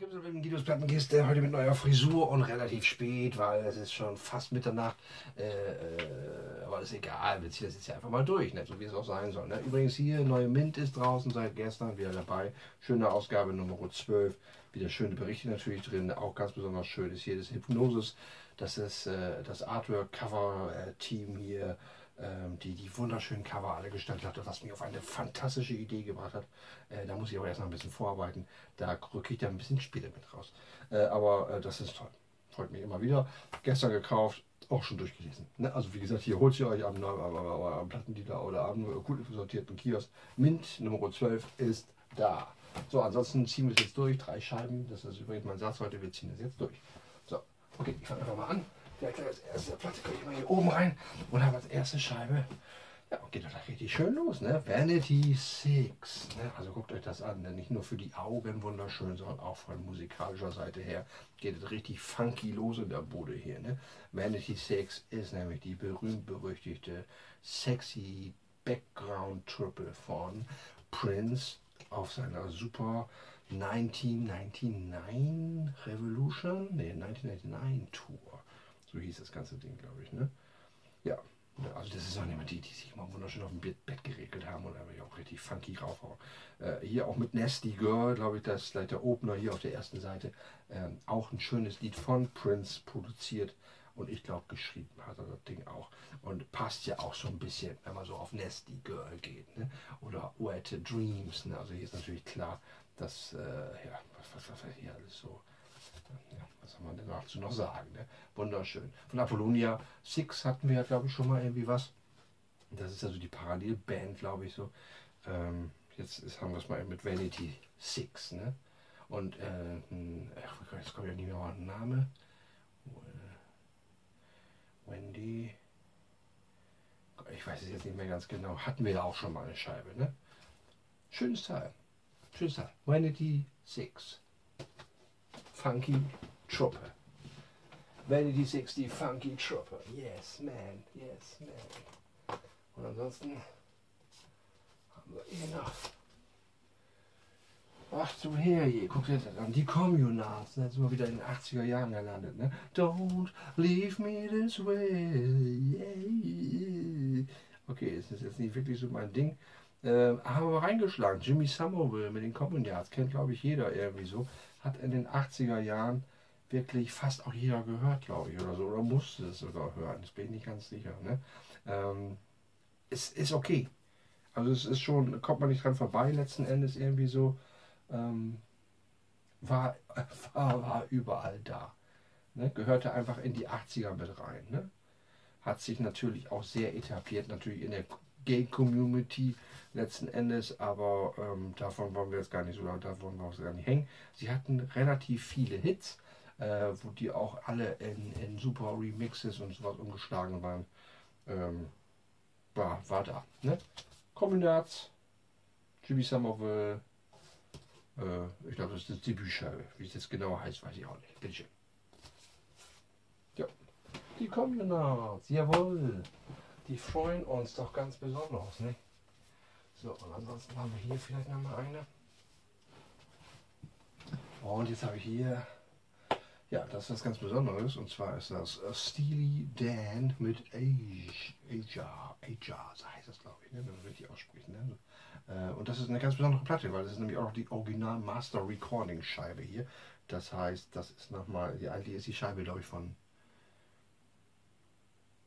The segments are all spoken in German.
Gibt es mit Guidos Plattenkiste heute mit neuer Frisur und relativ spät, weil es ist schon fast Mitternacht. Äh, äh, aber ist egal, wir ziehen das jetzt einfach mal durch, ne? so wie es auch sein soll. Ne? Übrigens hier, neue Mint ist draußen seit gestern wieder dabei. Schöne Ausgabe Nummer 12. Wieder schöne Berichte natürlich drin. Auch ganz besonders schön ist hier das Hypnosis. Das ist äh, das Artwork-Cover-Team hier die die wunderschönen Cover alle gestaltet hat, was mich auf eine fantastische Idee gebracht hat. Äh, da muss ich aber erst noch ein bisschen vorarbeiten. Da rücke ich dann ein bisschen später mit raus. Äh, aber äh, das ist toll. Freut mich immer wieder. Gestern gekauft, auch schon durchgelesen. Ne? Also wie gesagt, hier holt ihr euch am, am, am, am Plattendealer oder am gut sortierten Kiosk. Mint Nummer 12 ist da. So, ansonsten ziehen wir es jetzt durch. Drei Scheiben. Das ist übrigens mein Satz heute. Wir ziehen es jetzt durch. So, okay, ich fange einfach mal an. Erste Platte komme ich mal hier oben rein und habe als erste Scheibe. Ja, geht doch richtig schön los, ne? Vanity Six. Ne? Also guckt euch das an, denn nicht nur für die Augen wunderschön, sondern auch von musikalischer Seite her geht es richtig funky los in der Bude hier. Ne? Vanity Six ist nämlich die berühmt-berüchtigte sexy Background Triple von Prince auf seiner super 1999 Revolution, ne 1999 Tour. So hieß das ganze Ding, glaube ich. Ne? Ja, also das ist auch nicht die, die sich immer wunderschön auf dem Bett, geregelt haben und einfach auch richtig funky raufhauen. Äh, hier auch mit Nasty Girl, glaube ich, das ist gleich der Opener hier auf der ersten Seite. Ähm, auch ein schönes Lied von Prince produziert und ich glaube geschrieben hat er das Ding auch. Und passt ja auch so ein bisschen, wenn man so auf Nasty Girl geht. Ne? Oder Wet Dreams. Ne? Also hier ist natürlich klar, dass, äh, ja, was, was, was hier alles so was soll man dazu noch sagen? Ne? Wunderschön. Von Apollonia Six hatten wir ja, glaube ich, schon mal irgendwie was. Das ist also die Parallelband, glaube ich, so. Ähm, jetzt ist, haben wir es mal mit Vanity Six. Ne? Und äh, ach, jetzt kommt ja nicht mehr mal ein Name. Wendy. Ich weiß es jetzt nicht mehr ganz genau. Hatten wir ja auch schon mal eine Scheibe, ne? Schönes Teil. Schönes Teil. Vanity Six. Funky Trooper. Vanity 60 Funky Trooper. Yes, man. Yes, man. Und ansonsten haben wir hier noch. Ach du Herrje, guck dir das an. Die Communards. Da sind wir wieder in den 80er Jahren gelandet. Ne? Don't leave me this way. Yeah. Okay, es ist jetzt nicht wirklich so mein Ding. Äh, haben wir reingeschlagen. Jimmy Somerville mit den Communards. Kennt, glaube ich, jeder irgendwie so hat in den 80er Jahren wirklich fast auch jeder gehört, glaube ich, oder so, oder musste es sogar hören, das bin ich nicht ganz sicher. Ne? Ähm, es ist okay. Also es ist schon, kommt man nicht dran vorbei, letzten Endes irgendwie so, ähm, war, war, war überall da. Ne? Gehörte einfach in die 80er mit rein. Ne? Hat sich natürlich auch sehr etabliert, natürlich in der Gay-Community letzten Endes, aber ähm, davon wollen wir jetzt gar nicht so lange, davon wollen wir uns gar nicht hängen. Sie hatten relativ viele Hits, äh, wo die auch alle in, in super Remixes und sowas umgeschlagen waren. Ähm, war, war da. Ne? Kombinats, Jimmy Somerville, äh, ich glaube, das ist die Debütscheibe. Wie es jetzt genau heißt, weiß ich auch nicht. Bitteschön. Ja. Die Kombinats, jawohl. Die freuen uns doch ganz besonders, ne? So, und ansonsten haben wir hier vielleicht noch mal eine. Und jetzt habe ich hier, ja, das ist was ganz Besonderes. Und zwar ist das Steely Dan mit Aja. Aja, so heißt das, glaube ich, ne, wenn man richtig ausspricht. Ne? Äh, und das ist eine ganz besondere Platte, weil das ist nämlich auch die Original Master Recording Scheibe hier. Das heißt, das ist nochmal, die eigentlich ist die Scheibe, glaube ich, von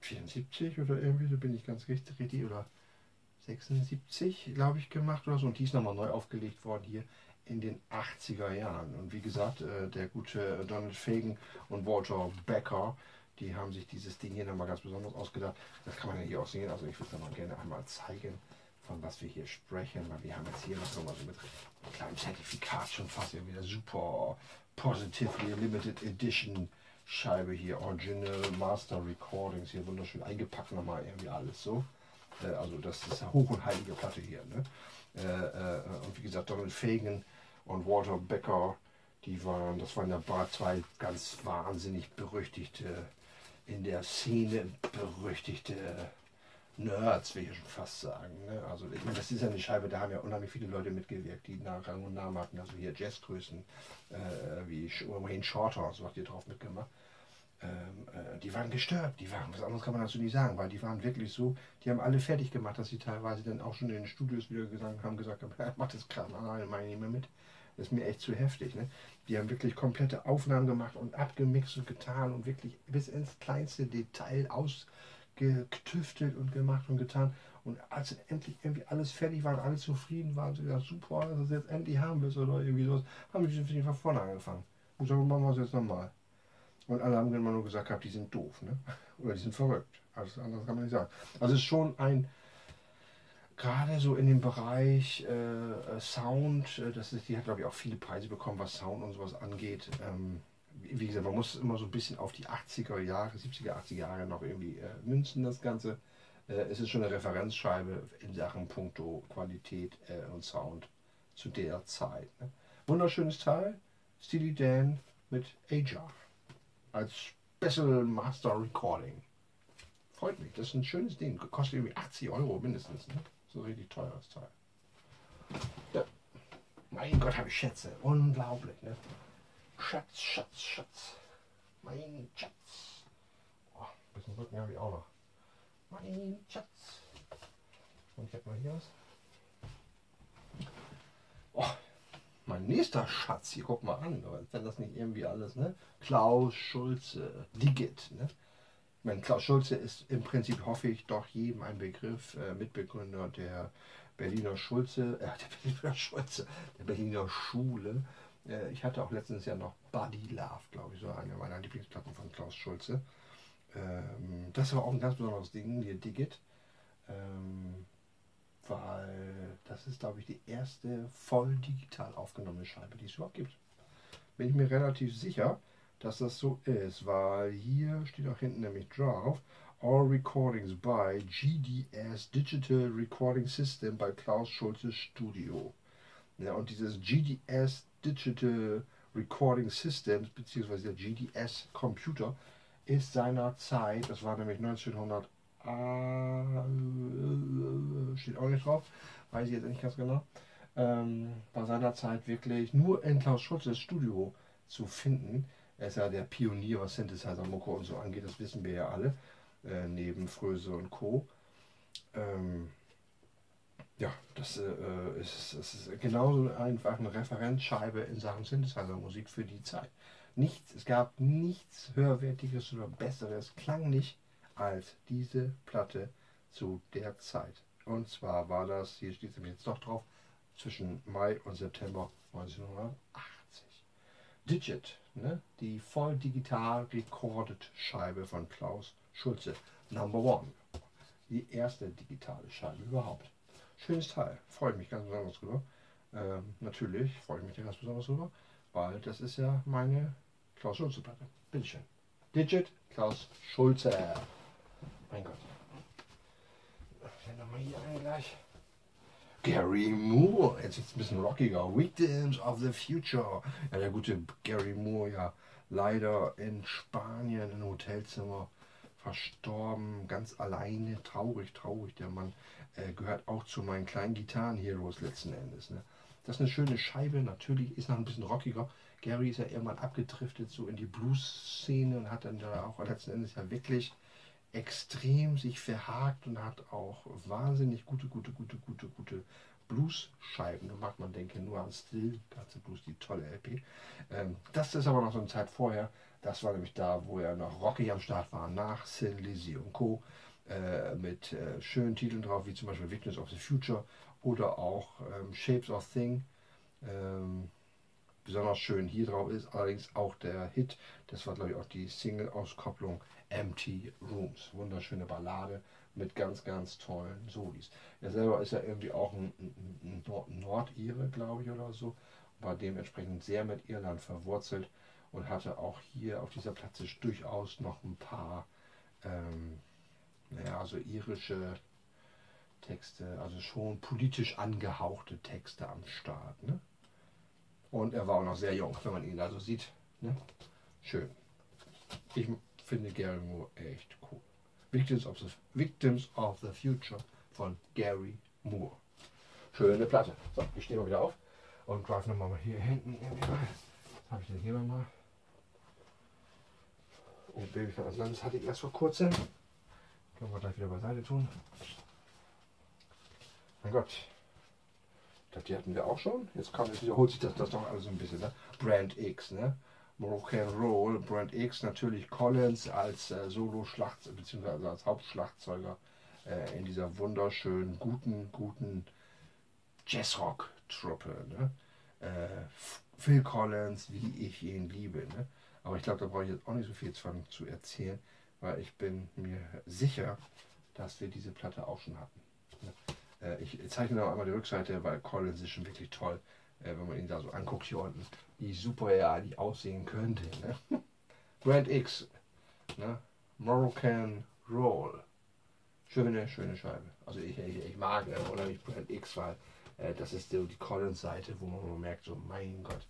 74 oder irgendwie, so bin ich ganz richtig, richtig oder 76, glaube ich, gemacht oder so. Und die ist nochmal neu aufgelegt worden hier in den 80er Jahren. Und wie gesagt, äh, der gute Donald Fagan und Walter Becker, die haben sich dieses Ding hier nochmal ganz besonders ausgedacht. Das kann man ja hier auch sehen. Also ich würde es mal gerne einmal zeigen, von was wir hier sprechen. Weil wir haben jetzt hier noch mal so mit einem kleinen Zertifikat schon fast irgendwie der super Positively Limited Edition Scheibe hier. Original Master Recordings hier wunderschön eingepackt nochmal irgendwie alles so. Äh, also das ist eine hoch und heilige Platte hier. Ne? Äh, äh, und wie gesagt, Donald Fagan und Walter Becker, die waren, das waren ja zwei ganz wahnsinnig berüchtigte, in der Szene berüchtigte Nerds, will ich schon fast sagen. Ne? Also ich meine, das ist ja eine Scheibe, da haben ja unheimlich viele Leute mitgewirkt, die nach Rang und Namen hatten. Also hier Jazzgrößen, äh, wie Wayne so hat hier drauf mitgemacht. Ähm, äh, die waren gestört, die waren, was anderes kann man dazu nicht sagen, weil die waren wirklich so, die haben alle fertig gemacht, dass sie teilweise dann auch schon in den Studios wieder gesagt haben, gesagt haben, mach das Kram alleine, mach ich nicht mehr mit. Das ist mir echt zu heftig. Ne? Die haben wirklich komplette Aufnahmen gemacht und abgemixt und getan und wirklich bis ins kleinste Detail aus getüftelt und gemacht und getan. Und als endlich irgendwie alles fertig war und alle zufrieden waren, so gesagt, super, dass es jetzt endlich haben willst oder irgendwie sowas, haben wir von vorne angefangen. Und so machen wir es jetzt nochmal. Und alle haben immer nur gesagt, die sind doof, ne? Oder die sind verrückt. Alles andere kann man nicht sagen. Also es ist schon ein, gerade so in dem Bereich äh, äh Sound, äh, das ist, die hat glaube ich auch viele Preise bekommen, was Sound und sowas angeht. Ähm, wie gesagt, man muss immer so ein bisschen auf die 80er Jahre, 70er, 80er Jahre noch irgendwie äh, münzen, das Ganze. Äh, es ist schon eine Referenzscheibe in Sachen Punkto Qualität äh, und Sound zu der Zeit. Ne? Wunderschönes Teil, Steely Dan mit Aja als Special Master Recording. Freut mich, das ist ein schönes Ding. Kostet irgendwie 80 Euro mindestens. Ne? So richtig teures Teil. Ja. Mein Gott, habe ich Schätze. Unglaublich. Ne? Schatz, Schatz, Schatz. Mein Schatz. Oh, ein bisschen Rücken habe ich auch noch. Mein Schatz. Und ich habe mal hier was. Oh, mein nächster Schatz, hier guck mal an, wenn das nicht irgendwie alles, ne? Klaus Schulze, Digit, ne? Mein Klaus Schulze ist im Prinzip, hoffe ich, doch jedem ein Begriff, äh, Mitbegründer der Berliner Schulze, äh, der Berliner Schulze, der Berliner Schule, äh, ich hatte auch letztens ja noch Buddy Love, glaube ich, so eine meiner Lieblingsplatten von Klaus Schulze. Ähm, das war auch ein ganz besonderes Ding, hier Digit. Ähm, weil das ist, glaube ich, die erste voll digital aufgenommene Scheibe, die es überhaupt gibt. Bin ich mir relativ sicher, dass das so ist, weil hier steht auch hinten nämlich drauf, All Recordings by GDS Digital Recording System bei Klaus Schulze Studio. Ja, und dieses GDS Digital Recording Systems beziehungsweise der GDS Computer ist seiner Zeit, das war nämlich 1900, äh, steht auch nicht drauf, weiß ich jetzt nicht ganz genau, ähm, bei seiner Zeit wirklich nur in Klaus Schulzes Studio zu finden. Er ist ja der Pionier, was Synthesizer, Mucke und so angeht, das wissen wir ja alle, äh, neben Fröse und Co. Ähm, ja, das, äh, ist, das ist genauso einfach eine Referenzscheibe in Sachen Synthesizer-Musik für die Zeit. Nichts, es gab nichts höherwertiges oder besseres, klang nicht als diese Platte zu der Zeit. Und zwar war das, hier steht es jetzt doch drauf, zwischen Mai und September 1980. Digit, ne? die voll digital recorded Scheibe von Klaus Schulze, Number One. Die erste digitale Scheibe überhaupt. Schönes Teil. Freue mich ganz besonders drüber. Ähm, natürlich freue ich mich ganz besonders drüber, weil das ist ja meine Klaus Schulze Platte. Bitteschön. Digit Klaus Schulze. Mein Gott. Dann nochmal hier einen gleich. Gary Moore, jetzt ist es ein bisschen rockiger. Victims of the Future. Ja, der gute Gary Moore, ja, leider in Spanien im Hotelzimmer verstorben, ganz alleine, traurig, traurig. Der Mann äh, gehört auch zu meinen kleinen Gitarren-Heroes letzten Endes. Ne? Das ist eine schöne Scheibe, natürlich ist noch ein bisschen rockiger. Gary ist ja irgendwann abgedriftet so in die Blues-Szene und hat dann da auch letzten Endes ja wirklich extrem sich verhakt und hat auch wahnsinnig gute, gute, gute, gute, gute Blues-Scheiben gemacht. Man denke nur an Still, ganze Blues, die tolle LP. Ähm, das ist aber noch so eine Zeit vorher. Das war nämlich da, wo er noch rockig am Start war, nach Sin Lizzy und Co. Äh, mit äh, schönen Titeln drauf, wie zum Beispiel Witness of the Future oder auch ähm, Shapes of Thing. Ähm, besonders schön hier drauf ist allerdings auch der Hit, das war glaube ich auch die Single-Auskopplung Empty Rooms. Wunderschöne Ballade mit ganz, ganz tollen Solis. Er selber ist ja irgendwie auch ein, ein, ein Nordire, glaube ich, oder so, war dementsprechend sehr mit Irland verwurzelt und hatte auch hier auf dieser Platte durchaus noch ein paar, ähm, naja, also irische Texte, also schon politisch angehauchte Texte am Start. Ne? Und er war auch noch sehr jung, wenn man ihn da so sieht. Ne? Schön. Ich finde Gary Moore echt cool. Victims of the, Victims of the Future von Gary Moore. Schöne Platte. So, ich stehe mal wieder auf und greife nochmal hier hinten. Was habe ich denn hier nochmal? Oh, Baby von Atlantis hatte ich erst vor kurzem. Können wir gleich wieder beiseite tun. Mein Gott. Das die hatten wir auch schon. Jetzt, kann, jetzt wiederholt sich das, das doch alles so ein bisschen. Ne? Brand X, ne? Roll, Brand X, natürlich Collins als äh, Solo-Schlacht, beziehungsweise als Hauptschlagzeuger äh, in dieser wunderschönen, guten, guten Jazzrock-Truppe. Ne? Äh, Phil Collins, wie ich ihn liebe. Ne? Aber ich glaube, da brauche ich jetzt auch nicht so viel von zu erzählen, weil ich bin mir sicher, dass wir diese Platte auch schon hatten. Äh, ich zeichne noch einmal die Rückseite, weil Collins ist schon wirklich toll, äh, wenn man ihn da so anguckt hier unten, wie super er die aussehen könnte. Ne? Brand X, ne? Moroccan Roll. Schöne, schöne Scheibe. Also ich, ich, ich mag äh, unheimlich Brand X, weil äh, das ist so die Collins-Seite, wo man merkt, so mein Gott,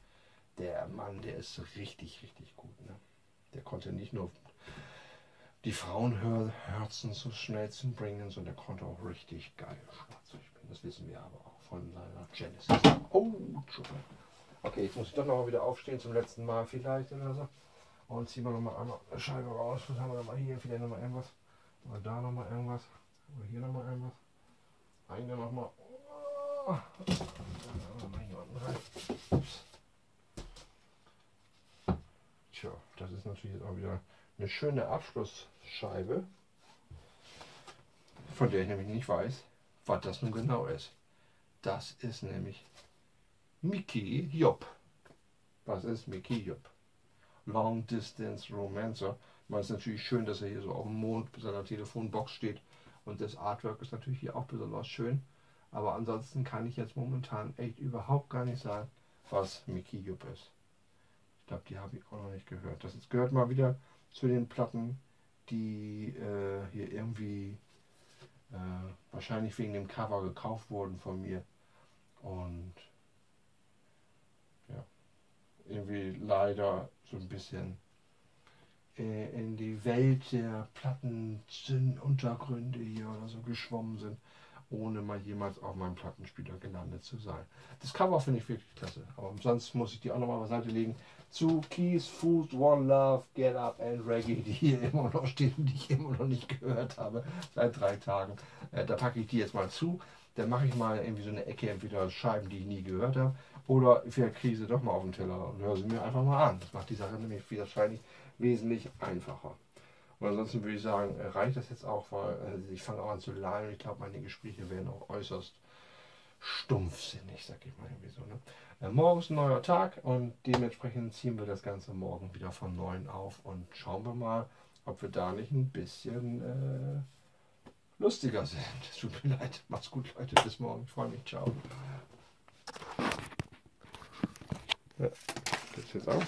der Mann, der ist richtig, richtig gut. Ne? Der konnte nicht nur die Frauenherzen zu Schnellsten bringen, sondern der konnte auch richtig geil Schlagzeug spielen. Das wissen wir aber auch von seiner Genesis. Oh. Okay, jetzt muss ich doch noch mal wieder aufstehen zum letzten Mal vielleicht oder so. Und ziehen wir noch mal einmal eine Scheibe raus. Was haben wir noch hier? Vielleicht noch mal irgendwas. Oder da noch mal irgendwas. Oder hier noch mal irgendwas. Eine noch mal. Oh. Tja, das ist natürlich auch wieder eine schöne Abschlussscheibe, von der ich nämlich nicht weiß, was das nun genau ist. Das ist nämlich Mickey Job. Was ist Mickey Job? Long Distance Romancer. Man ist natürlich schön, dass er hier so auf dem Mond mit seiner Telefonbox steht. Und das Artwork ist natürlich hier auch besonders schön. Aber ansonsten kann ich jetzt momentan echt überhaupt gar nicht sagen, was Mickey Jupp ist. Glaube, die habe ich auch noch nicht gehört. Das ist, gehört mal wieder zu den Platten, die äh, hier irgendwie äh, wahrscheinlich wegen dem Cover gekauft wurden von mir. Und ja, irgendwie leider so ein bisschen äh, in die Welt der Plattenuntergründe hier oder so geschwommen sind ohne mal jemals auf meinem Plattenspieler gelandet zu sein. Das Cover finde ich wirklich klasse, aber sonst muss ich die auch nochmal beiseite legen. Zu Keys, Food, One Love, Get Up and Reggae, die hier immer noch stehen, die ich immer noch nicht gehört habe, seit drei Tagen. Äh, da packe ich die jetzt mal zu. Dann mache ich mal irgendwie so eine Ecke, entweder Scheiben, die ich nie gehört habe, oder vielleicht kriege ich sie doch mal auf den Teller und höre sie mir einfach mal an. Das macht die Sache nämlich wahrscheinlich wesentlich einfacher. Und ansonsten würde ich sagen, äh, reicht das jetzt auch, weil äh, ich fange auch an zu lallen. Ich glaube, meine Gespräche werden auch äußerst stumpfsinnig, sag ich mal irgendwie so. Ne? Äh, morgen ist ein neuer Tag und dementsprechend ziehen wir das Ganze morgen wieder von neuem auf und schauen wir mal, ob wir da nicht ein bisschen äh, lustiger sind. Tut mir leid. Macht's gut, Leute. Bis morgen. Ich freue mich. Ciao. Ja, das jetzt auch.